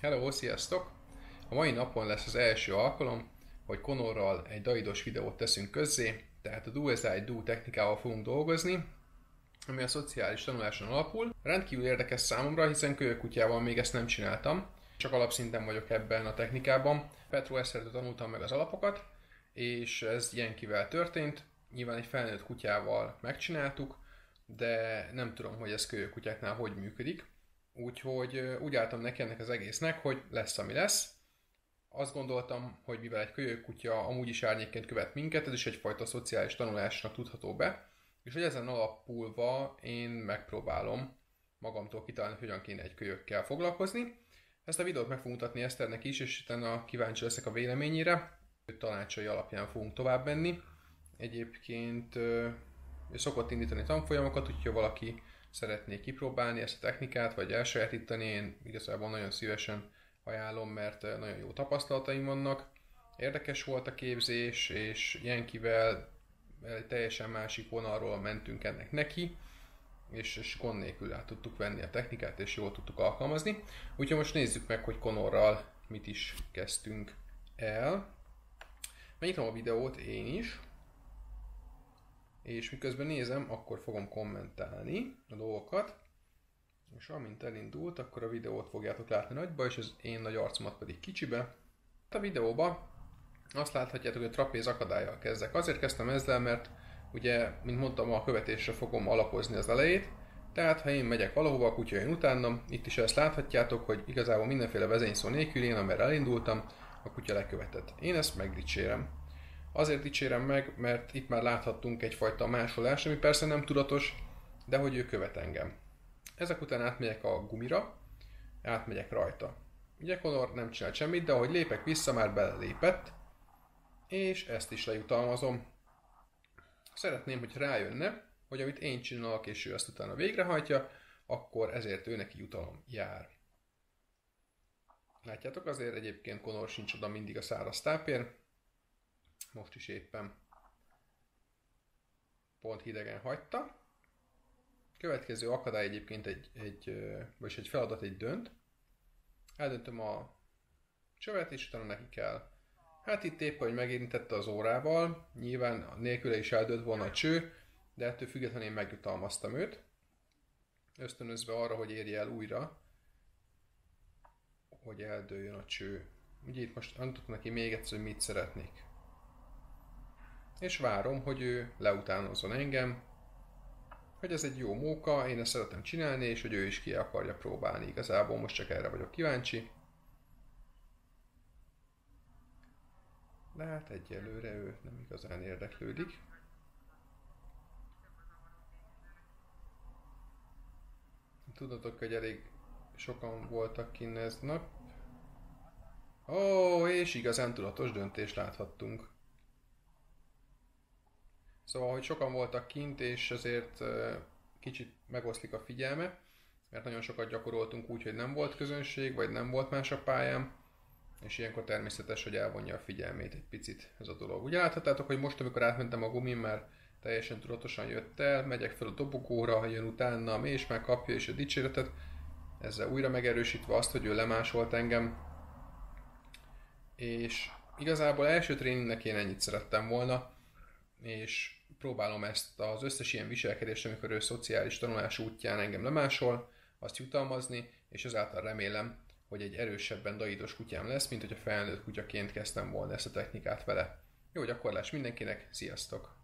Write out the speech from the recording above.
Hello, sziasztok! A mai napon lesz az első alkalom, hogy Conorral egy daidos videót teszünk közzé, tehát a Do as Do technikával fogunk dolgozni, ami a szociális tanuláson alapul. Rendkívül érdekes számomra, hiszen kölyökkutyával még ezt nem csináltam, csak alapszinten vagyok ebben a technikában. Petro Eszertől tanultam meg az alapokat, és ez ilyenkivel történt. Nyilván egy felnőtt kutyával megcsináltuk, de nem tudom, hogy ez kölyökkutyáknál hogy működik. Úgyhogy úgy álltam neki ennek az egésznek, hogy lesz, ami lesz. Azt gondoltam, hogy mivel egy kölyökkutya amúgy is árnyékként követ minket, ez is egyfajta szociális tanulásnak tudható be, és hogy ezen alapulva én megpróbálom magamtól kitalálni, hogy hogyan kéne egy kölyökkel foglalkozni. Ezt a videót meg fogom mutatni Eszternek is, és utána kíváncsi leszek a véleményére. Tanácsai alapján fogunk tovább menni. Egyébként szokott indítani tanfolyamokat, úgyhogy valaki szeretné kipróbálni ezt a technikát, vagy elsajátítani, én igazából nagyon szívesen ajánlom, mert eh, nagyon jó tapasztalataim vannak. Érdekes volt a képzés, és Jenkivel teljesen másik vonalról mentünk ennek neki, és, és gond nélkül át tudtuk venni a technikát, és jól tudtuk alkalmazni. Úgyhogy most nézzük meg, hogy Konorral mit is kezdtünk el. Megnyitom a videót én is, és miközben nézem, akkor fogom kommentálni a dolgokat, és amint elindult, akkor a videót fogjátok látni nagyba, és az én nagy arcomat pedig kicsibe. A videóba azt láthatjátok, hogy a trapéz akadályjal kezdek. Azért kezdtem ezzel, mert ugye, mint mondtam, a követésre fogom alapozni az elejét, tehát ha én megyek valahova, a kutya jön utánam, itt is ezt láthatjátok, hogy igazából mindenféle vezényszó nélkül én, amerre elindultam, a kutya lekövetett. Én ezt megdicsérem. Azért dicsérem meg, mert itt már láthattunk egyfajta másolást, ami persze nem tudatos, de hogy ő követ engem. Ezek után átmegyek a gumira, átmegyek rajta. Ugye Conor nem csinál semmit, de ahogy lépek vissza, már belelépett, és ezt is lejutalmazom. Szeretném, hogy rájönne, hogy amit én csinálok, és ő ezt utána végrehajtja, akkor ezért ő neki jutalom jár. Látjátok, azért egyébként Conor sincs oda mindig a száraz tápér, most is éppen pont hidegen hagyta. Következő akadály egyébként egy, egy vagy egy feladat, egy dönt. Eldöntöm a csövet, és utána neki kell. Hát itt épp, hogy megérintette az órával, nyilván nélküle is eldőlt volna a cső, de ettől függetlenül én megjutalmaztam őt, ösztönözve arra, hogy érje el újra, hogy eldőljön a cső. Ugye itt most mondtuk neki még egyszer, hogy mit szeretnék és várom, hogy ő leutánozzon engem, hogy ez egy jó móka, én ezt szeretem csinálni, és hogy ő is ki akarja próbálni. Igazából most csak erre vagyok kíváncsi. De hát egyelőre ő nem igazán érdeklődik. Tudatok, hogy elég sokan voltak kinn ez nap. Ó, és igazán tudatos döntést láthattunk. Szóval, hogy sokan voltak kint, és azért kicsit megoszlik a figyelme, mert nagyon sokat gyakoroltunk úgy, hogy nem volt közönség, vagy nem volt más a pályám, és ilyenkor természetes, hogy elvonja a figyelmét egy picit ez a dolog. Ugye láthattátok, hogy most, amikor átmentem a gumin, már teljesen tudatosan jött el, megyek fel a dobogóra, jön utána, és már kapja is a dicséretet, ezzel újra megerősítve azt, hogy ő lemásolt engem, és igazából első tréningnek én ennyit szerettem volna, és próbálom ezt az összes ilyen viselkedést, amikor ő szociális tanulás útján engem lemásol, azt jutalmazni, és ezáltal remélem, hogy egy erősebben daidos kutyám lesz, mint hogy a felnőtt kutyaként kezdtem volna ezt a technikát vele. Jó gyakorlás mindenkinek, sziasztok!